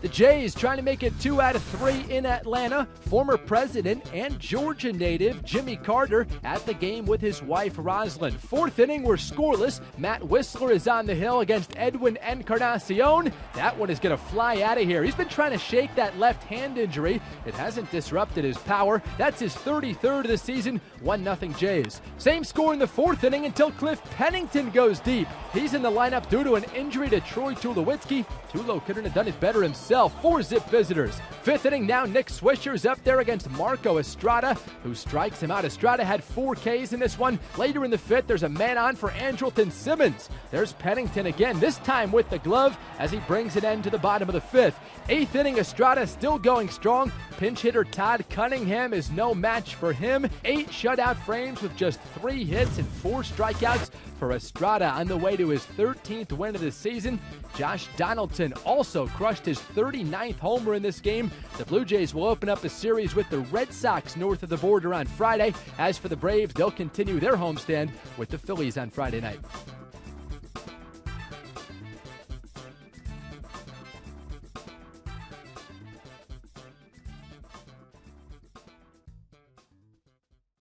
The Jays trying to make it two out of three in Atlanta. Former president and Georgia native Jimmy Carter at the game with his wife Rosalynn. Fourth inning, we're scoreless. Matt Wisler is on the hill against Edwin Encarnacion. That one is going to fly out of here. He's been trying to shake that left hand injury. It hasn't disrupted his power. That's his 33rd of the season. 1 0 Jays. Same score in the fourth inning until Cliff Pennington goes deep. He's in the lineup due to an injury to Troy Tulowitzki. Tulo couldn't have done it better himself himself. Four zip visitors. Fifth inning now, Nick Swisher's up there against Marco Estrada, who strikes him out. Estrada had four Ks in this one. Later in the fifth, there's a man on for Andrelton Simmons. There's Pennington again, this time with the glove as he brings an end to the bottom of the fifth. Eighth inning, Estrada still going strong. Pinch hitter Todd Cunningham is no match for him. Eight shutout frames with just three hits and four strikeouts for Estrada on the way to his 13th win of the season. Josh Donaldson also crushed his 39th homer in this game. The Blue Jays will open up a series with the Red Sox north of the border on Friday. As for the Braves, they'll continue their homestand with the Phillies on Friday night.